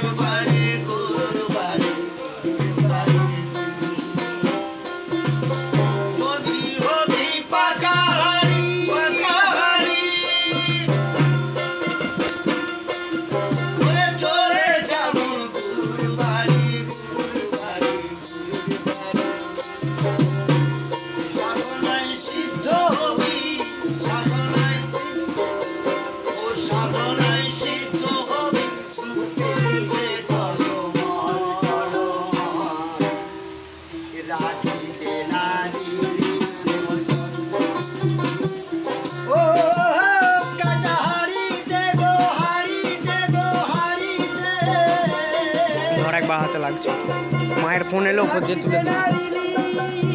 Guru Vari. बाहर लागू मायर phone yellow खोजे तुले